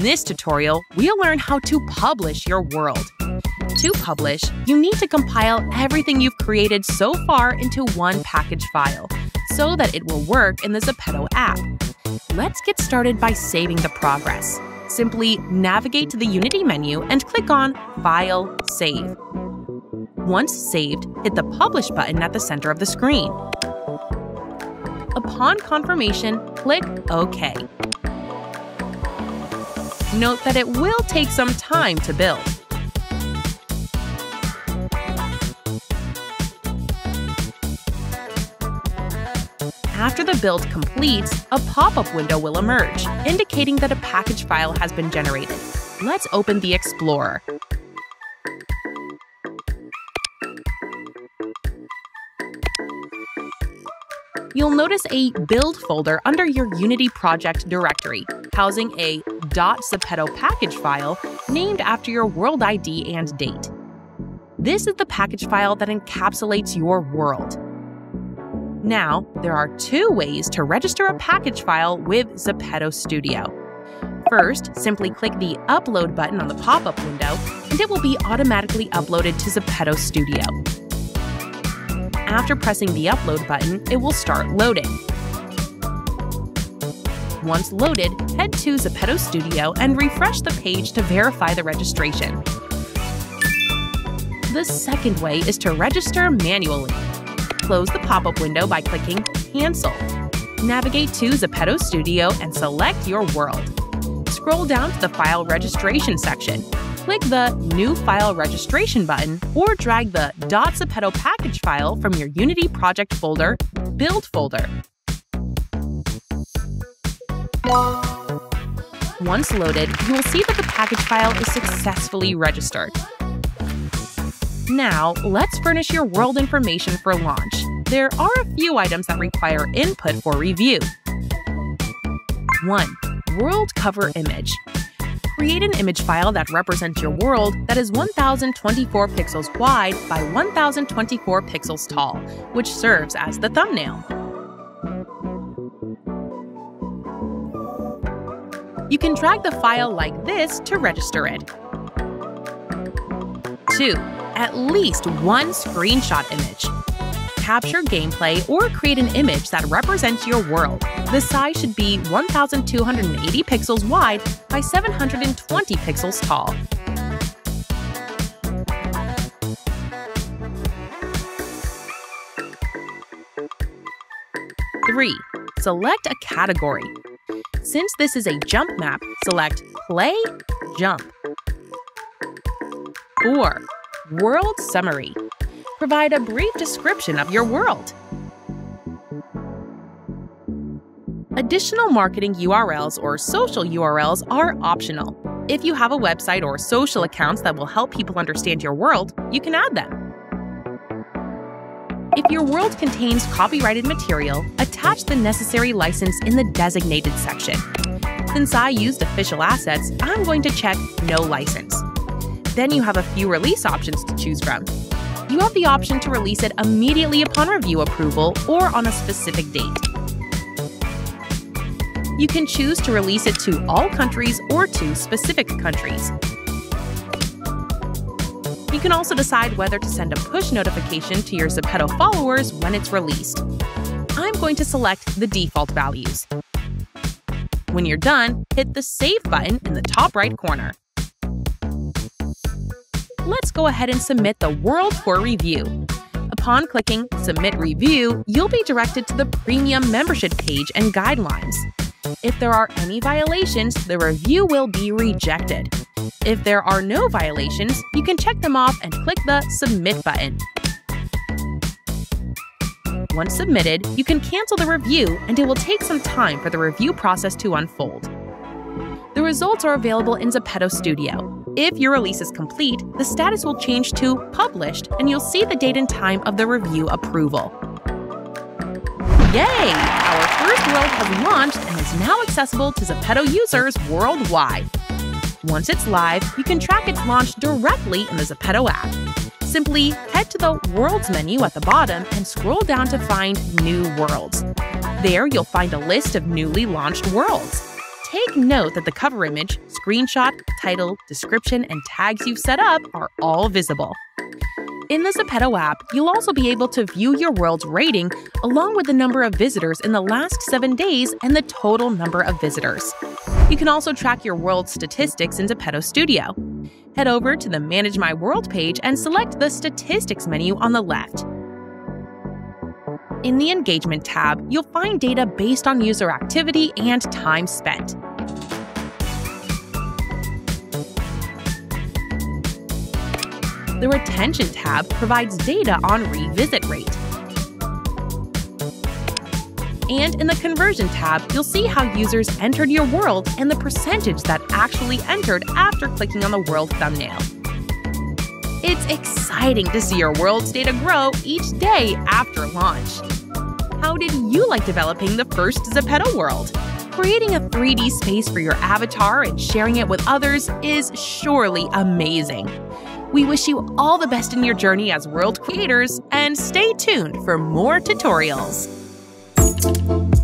this tutorial, we'll learn how to publish your world. To publish, you need to compile everything you've created so far into one package file so that it will work in the Zepeto app. Let's get started by saving the progress. Simply navigate to the Unity menu and click on File, Save. Once saved, hit the Publish button at the center of the screen. Upon confirmation, click OK. Note that it will take some time to build. After the build completes, a pop-up window will emerge, indicating that a package file has been generated. Let's open the Explorer. You'll notice a build folder under your Unity project directory, housing a .zepeto package file named after your world ID and date. This is the package file that encapsulates your world. Now, there are two ways to register a package file with Zepeto Studio. First, simply click the Upload button on the pop-up window, and it will be automatically uploaded to Zepeto Studio. After pressing the Upload button, it will start loading. Once loaded, head to Zepeto Studio and refresh the page to verify the registration. The second way is to register manually. Close the pop-up window by clicking Cancel. Navigate to Zepeto Studio and select your world. Scroll down to the File Registration section. Click the New File Registration button or drag the .zepeto package file from your Unity project folder, Build folder. Once loaded, you will see that the package file is successfully registered. Now, let's furnish your world information for launch. There are a few items that require input for review. 1. World Cover Image. Create an image file that represents your world that is 1024 pixels wide by 1024 pixels tall, which serves as the thumbnail. You can drag the file like this to register it. 2. At least one screenshot image. Capture gameplay or create an image that represents your world. The size should be 1280 pixels wide by 720 pixels tall. Three, select a category. Since this is a jump map, select Play, Jump. 4. World Summary. Provide a brief description of your world. Additional marketing URLs or social URLs are optional. If you have a website or social accounts that will help people understand your world, you can add them. If your world contains copyrighted material, attach the necessary license in the designated section. Since I used official assets, I'm going to check No License. Then you have a few release options to choose from. You have the option to release it immediately upon review approval or on a specific date. You can choose to release it to all countries or to specific countries. You can also decide whether to send a push notification to your Zepeto followers when it's released. I'm going to select the default values. When you're done, hit the Save button in the top right corner. Let's go ahead and submit the world for review. Upon clicking Submit Review, you'll be directed to the Premium membership page and guidelines. If there are any violations, the review will be rejected. If there are no violations, you can check them off and click the Submit button. Once submitted, you can cancel the review and it will take some time for the review process to unfold. The results are available in Zepeto Studio. If your release is complete, the status will change to Published and you'll see the date and time of the review approval. Yay! Our first world has launched and is now accessible to Zepeto users worldwide. Once it's live, you can track its launch directly in the Zepeto app. Simply head to the Worlds menu at the bottom and scroll down to find New Worlds. There, you'll find a list of newly launched worlds. Take note that the cover image, screenshot, title, description, and tags you've set up are all visible. In the Zepeto app, you'll also be able to view your world's rating along with the number of visitors in the last seven days and the total number of visitors. You can also track your world statistics in Zepeto Studio. Head over to the Manage My World page and select the Statistics menu on the left. In the Engagement tab, you'll find data based on user activity and time spent. The Retention tab provides data on revisit rate. And in the Conversion tab, you'll see how users entered your world and the percentage that actually entered after clicking on the world thumbnail. It's exciting to see your world's data grow each day after launch. How did you like developing the first Zepeto world? Creating a 3D space for your avatar and sharing it with others is surely amazing. We wish you all the best in your journey as world creators and stay tuned for more tutorials you